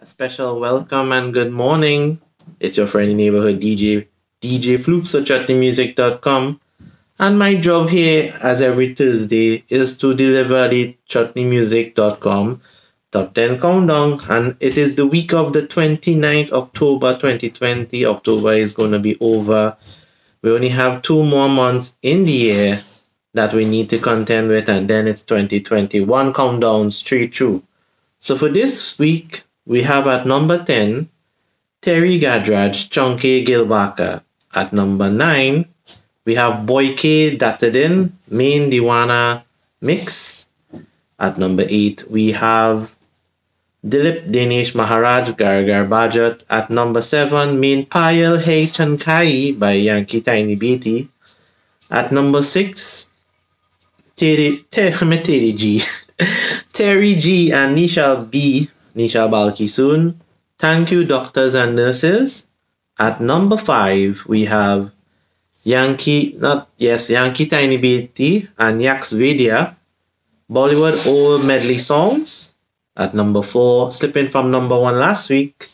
A special welcome and good morning. It's your friendly neighborhood DJ, DJ Floops at chutneymusic.com. And my job here, as every Thursday, is to deliver the chutneymusic.com top 10 countdown. And it is the week of the 29th October 2020. October is going to be over. We only have two more months in the year that we need to contend with, and then it's 2021 countdown straight through. So for this week, we have at number 10, Terry Gajraj, Chunkay GilBaka. At number 9, we have Boyke Datadin, Main Deewana Mix. At number 8, we have Dilip Denesh Maharaj Ghar Ghar Bhaajat. At number 7, Maine Payal Hai Chhankai by Yangki Tiny Beti. At number 6, Terry, Terry G. Terry G and Nishal B Nishal Balkisoon. Thank you, doctors and nurses. At number five, we have Yangki, not, yes, Yangki Tiny Beti and Yax Vaidya. Bollywood Old Medley Songs. At number four, slipping from number one last week,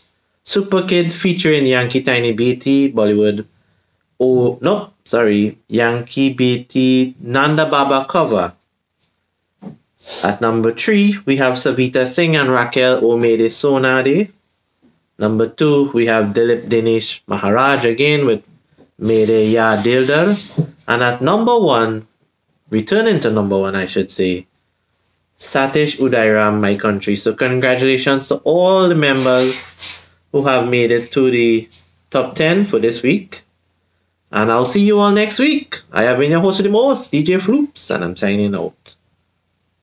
Supakid featuring Yangki Tiny Beti, Bollywood. Oh, no, sorry, Yangki Beti Nanda Baba cover. At number three, we have Savita Singh and Raquel O Mere Sonade. Number two, we have Dilip Denesh Maharaj again with Mere Yaar Dildar. And at number one, returning to number one, I should say, Satish Udairam, My Country. So congratulations to all the members who have made it to the top 10 for this week. And I'll see you all next week. I have been your host of the most, DJ Floops, and I'm signing out.